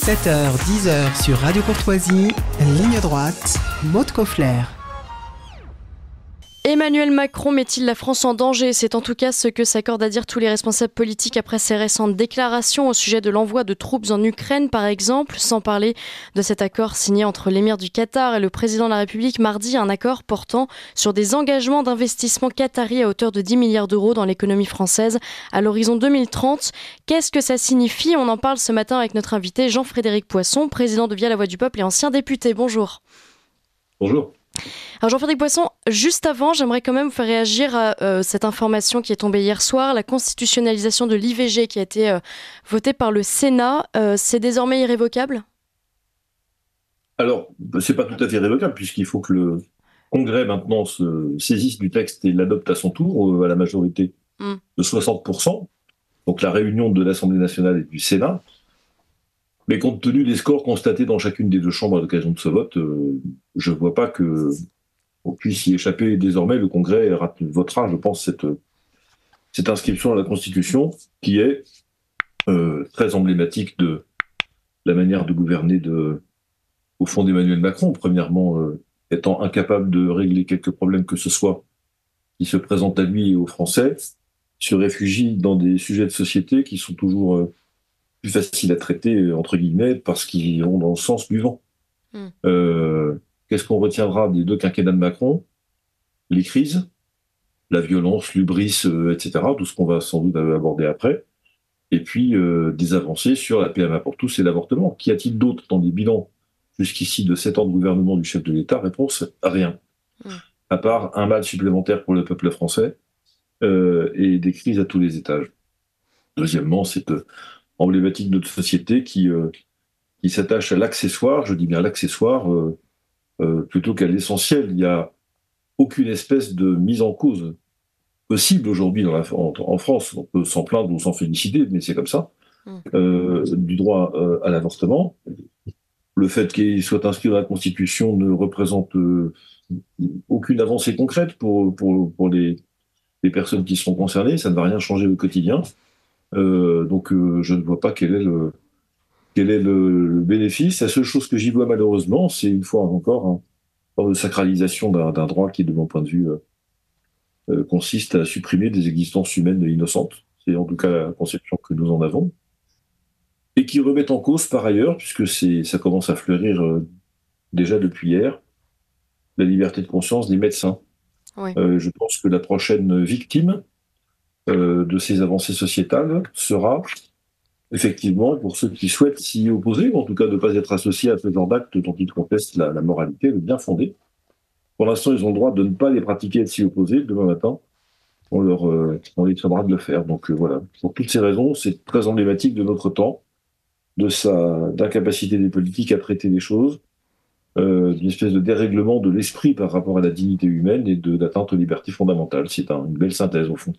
7h, 10h sur Radio Courtoisie, ligne droite, Maude Coffler. Emmanuel Macron met-il la France en danger? C'est en tout cas ce que s'accordent à dire tous les responsables politiques après ses récentes déclarations au sujet de l'envoi de troupes en Ukraine, par exemple, sans parler de cet accord signé entre l'émir du Qatar et le président de la République mardi, un accord portant sur des engagements d'investissement qatari à hauteur de 10 milliards d'euros dans l'économie française à l'horizon 2030. Qu'est-ce que ça signifie? On en parle ce matin avec notre invité Jean-Frédéric Poisson, président de Via la Voix du Peuple et ancien député. Bonjour. Bonjour. Alors Jean-Frédéric Poisson, juste avant, j'aimerais quand même vous faire réagir à euh, cette information qui est tombée hier soir, la constitutionnalisation de l'IVG qui a été euh, votée par le Sénat. Euh, c'est désormais irrévocable? Alors, c'est pas tout à fait irrévocable puisqu'il faut que le Congrès maintenant se saisisse du texte et l'adopte à son tour à la majorité mm. de 60%. Donc la réunion de l'Assemblée nationale et du Sénat. Mais compte tenu des scores constatés dans chacune des deux chambres à l'occasion de ce vote, je ne vois pas que on puisse y échapper. Désormais, le Congrès votera, je pense, cette, cette inscription à la Constitution qui est euh, très emblématique de la manière de gouverner au fond d'Emmanuel Macron. Premièrement, euh, étant incapable de régler quelques problèmes que ce soit qui se présentent à lui et aux Français, se réfugie dans des sujets de société qui sont toujours euh, plus faciles à traiter, entre guillemets, parce qu'ils vont dans le sens du vent. Hmm. Qu'est-ce qu'on retiendra des deux quinquennats de Macron? Les crises, la violence, l'ubris, euh, etc., tout ce qu'on va sans doute aborder après. Et puis euh, des avancées sur la PMA pour tous et l'avortement. Qu'y a-t-il d'autre dans des bilans? Jusqu'ici de sept ans de gouvernement du chef de l'État Réponse rien. Mmh. À part un mal supplémentaire pour le peuple français euh, et des crises à tous les étages. Deuxièmement, cette emblématique de notre société qui, qui s'attache à l'accessoire, je dis bien l'accessoire, euh, plutôt qu'à l'essentiel. Il n'y a aucune espèce de mise en cause possible aujourd'hui en, France. On peut s'en plaindre ou s'en féliciter, mais c'est comme ça. Mmh. Euh, du droit euh, à l'avortement. Le fait qu'il soit inscrit dans la Constitution ne représente aucune avancée concrète pour, pour, pour les, les, personnes qui seront concernées. Ça ne va rien changer au quotidien. Donc je ne vois pas quel est le, quel est le, bénéfice La seule chose que j'y vois malheureusement, c'est une fois encore une sacralisation d'un droit qui, de mon point de vue, euh, euh, consiste à supprimer des existences humaines innocentes. C'est en tout cas la conception que nous en avons. Et qui remet en cause par ailleurs, puisque ça commence à fleurir euh, déjà depuis hier, la liberté de conscience des médecins. je pense que la prochaine victime de ces avancées sociétales sera effectivement, pour ceux qui souhaitent s'y opposer, ou en tout cas de ne pas être associés à ce genre d'actes dont ils contestent la, moralité, le bien fondé. Pour l'instant, ils ont le droit de ne pas les pratiquer et de s'y opposer. Demain matin, on, leur, euh, on les tiendra de le faire. Donc euh, voilà, pour toutes ces raisons, c'est très emblématique de notre temps, de sa d'incapacité des politiques à traiter les choses, euh, d'une espèce de dérèglement de l'esprit par rapport à la dignité humaine et d'atteinte aux libertés fondamentales. C'est une belle synthèse au fond.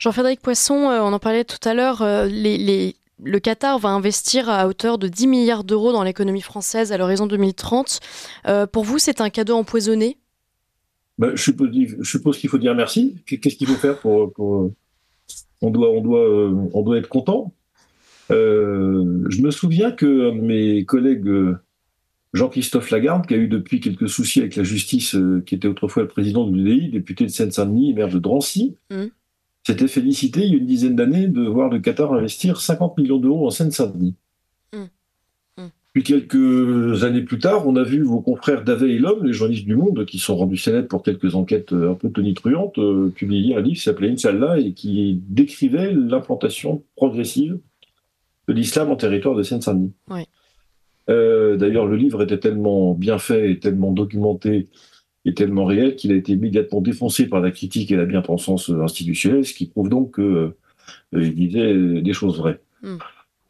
Jean-Frédéric Poisson, euh, on en parlait tout à l'heure, euh, le Qatar va investir à hauteur de 10 milliards d'euros dans l'économie française à l'horizon 2030. Euh, pour vous, c'est un cadeau empoisonné? Ben, je, suppose, qu'il faut dire merci. Qu'est-ce qu'il faut faire pour, on doit, on doit, on doit être content. je me souviens que mes collègues Jean-Christophe Lagarde, qui a eu depuis quelques soucis avec la justice, qui était autrefois le président de l'UDI, député de Seine-Saint-Denis, maire de Drancy, mmh s'était félicité il y a une dizaine d'années de voir le Qatar investir 50 millions d'euros en Seine-Saint-Denis. Hum. Hum. Puis quelques années plus tard, on a vu vos confrères d'Ave et l'Homme, les journalistes du Monde, qui sont rendus célèbres pour quelques enquêtes euh, un peu tonitruantes, euh, publier un livre qui s'appelait Inch'Allah et qui décrivait l'implantation progressive de l'islam en territoire de Seine-Saint-Denis. Euh, d'ailleurs, le livre était tellement bien fait et tellement documenté est tellement réel qu'il a été immédiatement défoncé par la critique et la bien-pensance institutionnelle, ce qui prouve donc qu'il euh, disait des choses vraies. Hmm.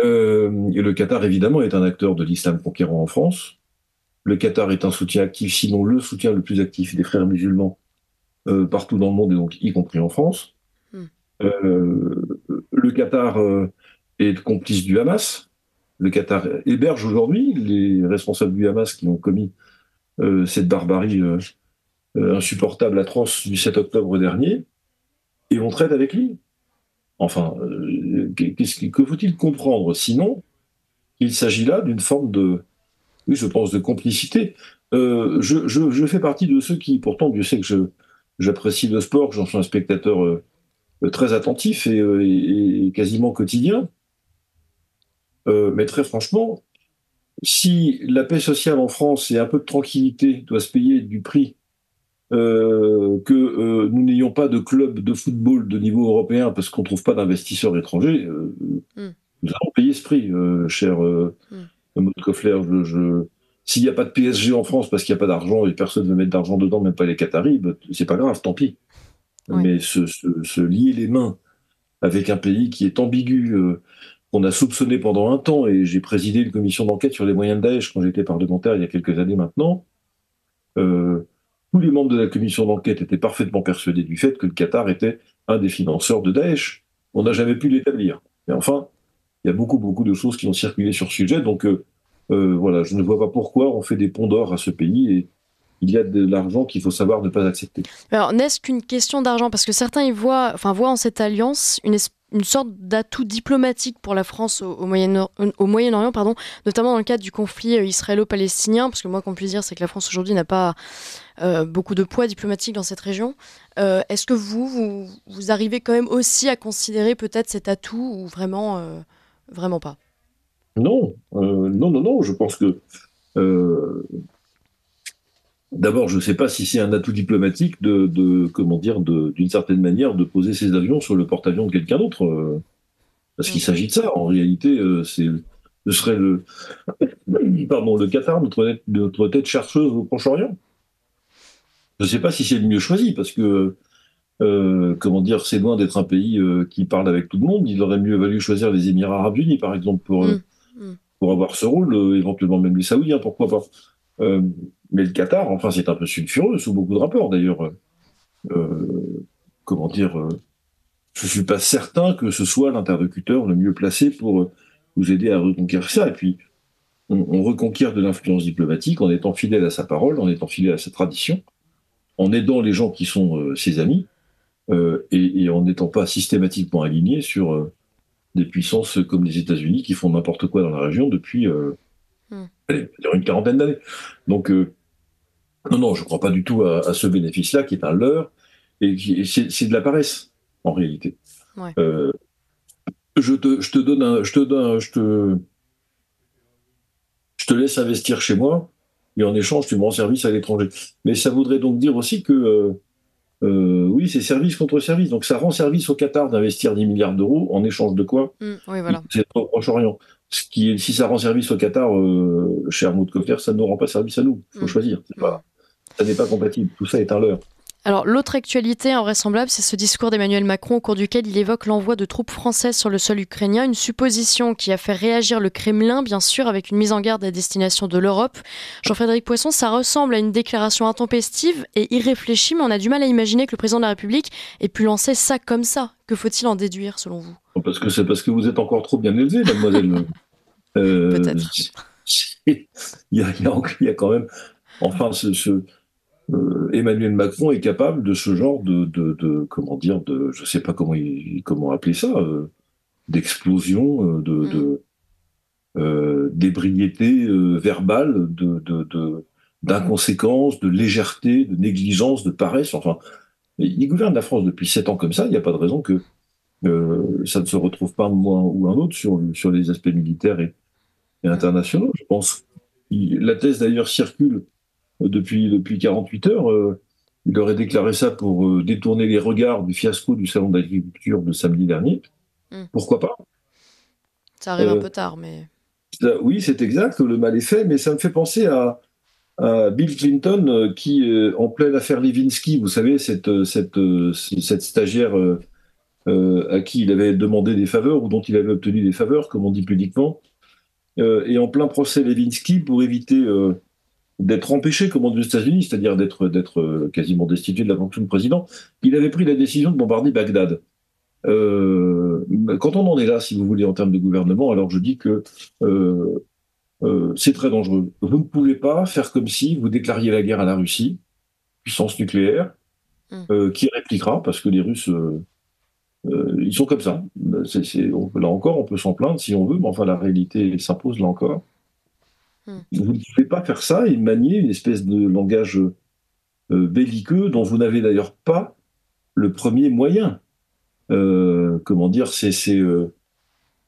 Euh, et le Qatar, évidemment, est un acteur de l'islam conquérant en France. Le Qatar est un soutien actif, sinon le soutien le plus actif des frères musulmans euh, partout dans le monde, et donc y compris en France. Hmm. le Qatar est complice du Hamas. Le Qatar héberge aujourd'hui les responsables du Hamas qui ont commis cette barbarie euh, insupportable, atroce du 7 octobre dernier, et on traite avec lui. Enfin, euh, que faut-il comprendre? Sinon il s'agit là d'une forme de, oui, je pense, de complicité. Euh, je, fais partie de ceux qui, pourtant, Dieu sait que j'apprécie le sport, j'en suis un spectateur euh, très attentif et, quasiment quotidien. mais très franchement, si la paix sociale en France et un peu de tranquillité doit se payer du prix euh, que euh, nous n'ayons pas de club de football de niveau européen parce qu'on ne trouve pas d'investisseurs étrangers, euh, hmm. nous allons payer ce prix, cher mm. Koffler. Je, S'il n'y a pas de PSG en France parce qu'il n'y a pas d'argent et personne ne veut mettre d'argent dedans, même pas les Qataris, bah, c'est pas grave, tant pis. Mais se, lier les mains avec un pays qui est ambigu, qu'on a soupçonné pendant un temps, et j'ai présidé une commission d'enquête sur les moyens de Daesh quand j'étais parlementaire il y a quelques années maintenant. Euh, tous les membres de la commission d'enquête étaient parfaitement persuadés du fait que le Qatar était un des financeurs de Daesh. On n'a jamais pu l'établir. Mais enfin, il y a beaucoup, beaucoup de choses qui ont circulé sur ce sujet. Donc, euh, euh, voilà, je ne vois pas pourquoi on fait des ponts d'or à ce pays et il y a de l'argent qu'il faut savoir ne pas accepter. Alors, n'est-ce qu'une question d'argent? Parce que certains y voient, enfin, voient en cette alliance une espèce une sorte d'atout diplomatique pour la France au, Moyen-Orient, pardon, notamment dans le cadre du conflit euh, israélo-palestinien, parce que moi, qu'on puisse dire, c'est que la France aujourd'hui n'a pas euh, beaucoup de poids diplomatique dans cette région. Euh, est-ce que vous, vous, arrivez quand même aussi à considérer peut-être cet atout ou vraiment, vraiment pas? Non, non, non, non. Je pense que D'abord, je ne sais pas si c'est un atout diplomatique de, comment dire, d'une certaine manière, de poser ses avions sur le porte-avions de quelqu'un d'autre. Euh, parce qu'il s'agit de ça. En réalité, euh, c'est, ce serait le, pardon, le Qatar, notre, notre tête chercheuse au Proche-Orient. Je ne sais pas si c'est le mieux choisi, parce que, euh, comment dire, c'est loin d'être un pays qui parle avec tout le monde. Il aurait mieux valu choisir les Émirats Arabes Unis, par exemple, pour, mm, mm. pour avoir ce rôle, éventuellement même les Saoudiens, pourquoi pas. Mais le Qatar, enfin, c'est un peu sulfureux sous beaucoup de rapports d'ailleurs. Euh, comment dire euh, Je ne suis pas certain que ce soit l'interlocuteur le mieux placé pour vous aider à reconquérir ça. Et puis, on, reconquiert de l'influence diplomatique en étant fidèle à sa parole, en étant fidèle à sa tradition, en aidant les gens qui sont euh, ses amis, et, en n'étant pas systématiquement aligné sur des puissances comme les États-Unis qui font n'importe quoi dans la région depuis hmm. une quarantaine d'années. Donc, non, non, je ne crois pas du tout à, ce bénéfice-là qui est un leurre et c'est de la paresse en réalité. Euh, je, te, je te donne un, je te donne, je te, je te laisse investir chez moi et en échange tu me rends service à l'étranger. Mais ça voudrait donc dire aussi que euh, euh, oui, c'est service contre service. Donc ça rend service au Qatar d'investir 10 milliards d'euros en échange de quoi? Mmh, oui, voilà. C'est au Proche-Orient. Ce qui si ça rend service au Qatar, cher Maud Kofler, ça ne nous rend pas service à nous. Il faut mmh. choisir. C'est pas, ça n'est pas compatible. Tout ça est un leurre. Alors l'autre actualité invraisemblable, c'est ce discours d'Emmanuel Macron au cours duquel il évoque l'envoi de troupes françaises sur le sol ukrainien, une supposition qui a fait réagir le Kremlin, bien sûr, avec une mise en garde à destination de l'Europe. Jean-Frédéric Poisson, ça ressemble à une déclaration intempestive et irréfléchie, mais on a du mal à imaginer que le président de la République ait pu lancer ça comme ça. Que faut-il en déduire, selon vous? Parce que c'est parce que vous êtes encore trop bien élevé, mademoiselle. euh, Peut-être. Il y, a, quand même, enfin, ce euh, Emmanuel Macron est capable de ce genre de, comment dire, de, je sais pas comment, comment appeler ça, euh, d'explosion, euh, de, mm. d'ébriété verbale, de, d'inconséquence, de légèreté, de négligence, de paresse. Enfin, il gouverne la France depuis sept ans comme ça. Il n'y a pas de raison que ça ne se retrouve pas un moment ou un autre sur, sur les aspects militaires et, et internationaux. Je pense. La thèse d'ailleurs circule depuis, depuis 48 heures. Euh, il aurait déclaré ça pour euh, détourner les regards du fiasco du salon d'agriculture de samedi dernier. Hmm. Pourquoi pas? Ça arrive un euh, peu tard, mais. oui, c'est exact, le mal est fait, mais ça me fait penser à, Bill Clinton qui, en pleine affaire Levinsky, vous savez, cette, cette, cette stagiaire à qui il avait demandé des faveurs ou dont il avait obtenu des faveurs, comme on dit pudiquement, et en plein procès Levinsky, pour éviter d'être empêché, comme aux États-Unis, c'est-à-dire d'être, d'être euh, quasiment destitué de la fonction de président, il avait pris la décision de bombarder Bagdad. Euh, quand on en est là, si vous voulez, en termes de gouvernement, alors je dis que euh, c'est très dangereux. Vous ne pouvez pas faire comme si vous déclariez la guerre à la Russie, puissance nucléaire, hmm. qui répliquera, parce que les Russes ils sont comme ça. là encore, on peut s'en plaindre si on veut, mais enfin la réalité s'impose là encore. Hmm. Vous ne pouvez pas faire ça et manier une espèce de langage belliqueux dont vous n'avez d'ailleurs pas le premier moyen. comment dire, c'est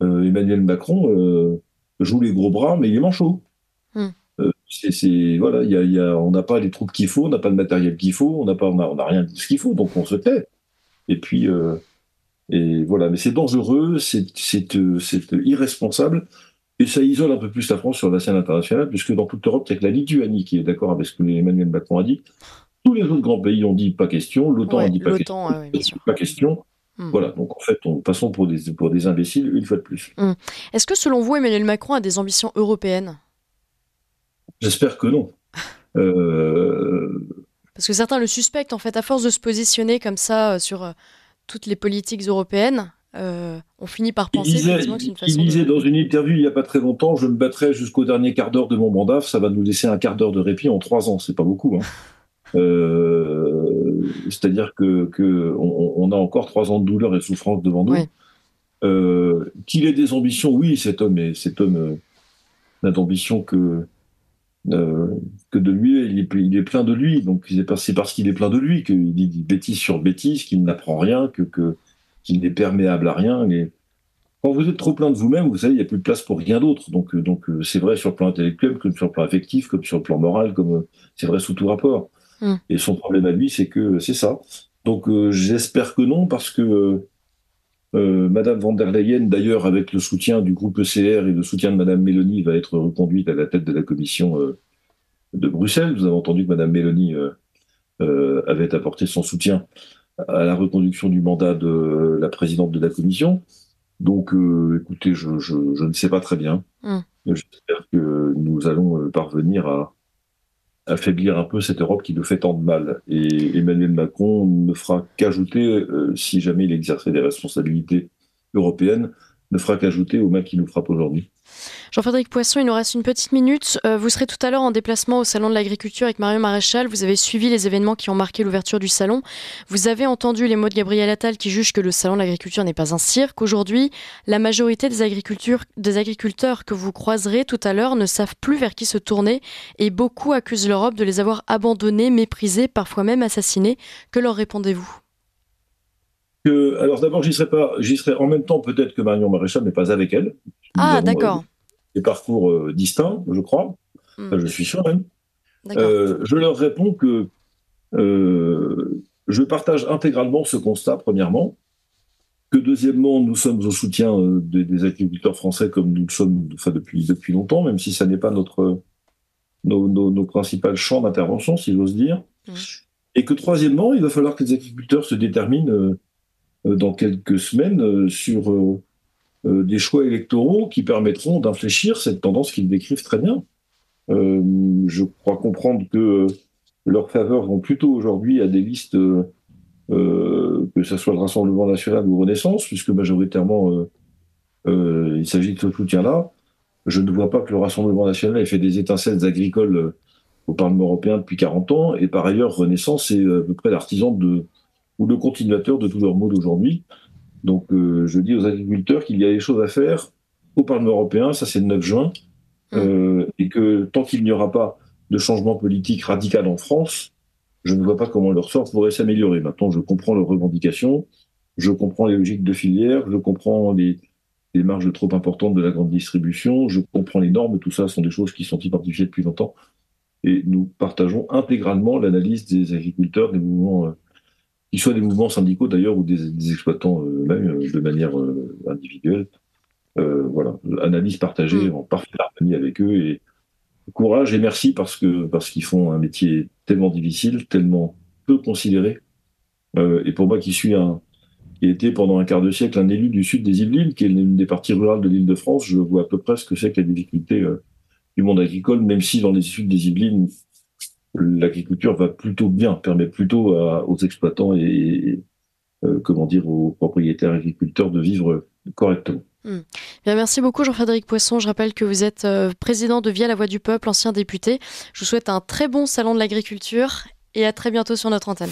Emmanuel Macron joue les gros bras, mais il est manchot. Hmm. Euh, c'est, voilà, y a, on n'a pas les troupes qu'il faut, on n'a pas le matériel qu'il faut, on n'a pas, on a, rien de ce qu'il faut, donc on se tait. Et puis, euh, et voilà, mais c'est dangereux, c'est, euh, irresponsable, et ça isole un peu plus la France sur la scène internationale, puisque dans toute l'Europe, a que la Lituanie qui est d'accord avec ce que Emmanuel Macron a dit. Tous les autres grands pays ont dit pas question, l'OTAN a dit pas question, pas question. Hmm. Voilà, donc en fait, on passons pour des, pour des imbéciles une fois de plus. Hmm. Est-ce que selon vous, Emmanuel Macron a des ambitions européennes? J'espère que non. Euh, Parce que certains le suspectent, en fait, à force de se positionner comme ça euh, sur euh, toutes les politiques européennes, on finit par penser il disait, que c'est une façon. Il disait dans une interview il n'y a pas très longtemps Je me battrai jusqu'au dernier quart d'heure de mon mandat, ça va nous laisser un quart d'heure de répit en trois ans, c'est pas beaucoup. Hein. C'est-à-dire que, on, a encore trois ans de douleur et de souffrance devant nous. Qu'il ait des ambitions, oui, cet homme, est, cet homme n'a d'ambition que euh, que de lui, il est, il est, plein de lui. Donc c'est parce qu'il est plein de lui qu'il dit bêtise sur bêtise, qu'il n'apprend rien, que qu'il n'est perméable à rien. Et quand vous êtes trop plein de vous-même, vous savez, il n'y a plus de place pour rien d'autre. Donc, euh, donc euh, c'est vrai sur le plan intellectuel, comme sur le plan affectif, comme sur le plan moral, comme c'est vrai sous tout rapport. Mm. Et son problème à lui, c'est que c'est ça. Donc j'espère que non, parce que euh, Madame van der Leyen, d'ailleurs, avec le soutien du groupe ECR et le soutien de Madame Mélanie, va être reconduite à la tête de la commission euh, de Bruxelles. Vous avez entendu que Madame Mélanie euh, avait apporté son soutien à la reconduction du mandat de la présidente de la commission. Donc, écoutez, je, ne sais pas très bien. Hum. J'espère que nous allons parvenir à, affaiblir un peu cette Europe qui nous fait tant de mal. Et Emmanuel Macron ne fera qu'ajouter, euh, si jamais il exerçait des responsabilités européennes, ne fera qu'ajouter au mal qui nous frappe aujourd'hui. Jean-Frédéric Poisson, il nous reste une petite minute. Euh, vous serez tout à l'heure en déplacement au Salon de l'Agriculture avec Marion Maréchal. Vous avez suivi les événements qui ont marqué l'ouverture du salon. Vous avez entendu les mots de Gabriel Attal qui juge que le Salon de l'Agriculture n'est pas un cirque. Aujourd'hui, la majorité des, des agriculteurs que vous croiserez tout à l'heure ne savent plus vers qui se tourner et beaucoup accusent l'Europe de les avoir abandonnés, méprisés, parfois même assassinés. Que leur répondez-vous? Alors d'abord, j'y serai pas, j'y en même temps peut-être que Marion Maréchal n'est pas avec elle. Ah, d'accord des parcours euh, distincts, je crois. Hmm. je suis sûr même. Euh, je leur réponds que euh, je partage intégralement ce constat, premièrement. Que deuxièmement, nous sommes au soutien des, agriculteurs français comme nous le sommes enfin, depuis, depuis longtemps, même si ça n'est pas notre, nos, nos, principaux champs d'intervention, si j'ose dire. Hmm. Et que troisièmement, il va falloir que les agriculteurs se déterminent dans quelques semaines sur euh, des choix électoraux qui permettront d'infléchir cette tendance qu'ils décrivent très bien. Euh, je crois comprendre que leurs faveurs vont plutôt aujourd'hui à des listes, euh, que ce soit le Rassemblement national ou Renaissance, puisque majoritairement il s'agit de ce soutien-là. Je ne vois pas que le Rassemblement national ait fait des étincelles agricoles au Parlement européen depuis 40 ans, et par ailleurs Renaissance est à peu près l'artisan de ou le continuateur de tous leurs mots d'aujourd'hui. Donc euh, je dis aux agriculteurs qu'il y a des choses à faire au Parlement européen, ça c'est le 9 juin, mmh. euh, et que tant qu'il n'y aura pas de changement politique radical en France, je ne vois pas comment leur sort pourrait s'améliorer. Maintenant, je comprends leurs revendications, je comprends les logiques de filière, je comprends les, marges trop importantes de la grande distribution, je comprends les normes, tout ça sont des choses qui sont identifiées depuis longtemps. Et nous partageons intégralement l'analyse des agriculteurs, des mouvements euh, qu'ils soient des mouvements syndicaux d'ailleurs ou des, exploitants eux-mêmes euh, de manière euh, individuelle. Euh, voilà, analyse partagée mm. en parfaite harmonie avec eux et courage et merci parce que parce qu'ils font un métier tellement difficile, tellement peu considéré. et pour moi qui suis un qui a été pendant un quart de siècle un élu du sud des Yvelines, qui est l'une des parties rurales de l'île de France, je vois à peu près ce que c'est que la difficulté du monde agricole, même si dans les sud des Yvelines, l'agriculture va plutôt bien, permet plutôt aux exploitants et, euh, comment dire aux propriétaires agriculteurs de vivre correctement. Hmm. Merci beaucoup Jean-Frédéric Poisson. Je rappelle que vous êtes euh, président de Via la Voix du Peuple, ancien député. Je vous souhaite un très bon salon de l'agriculture et à très bientôt sur notre antenne.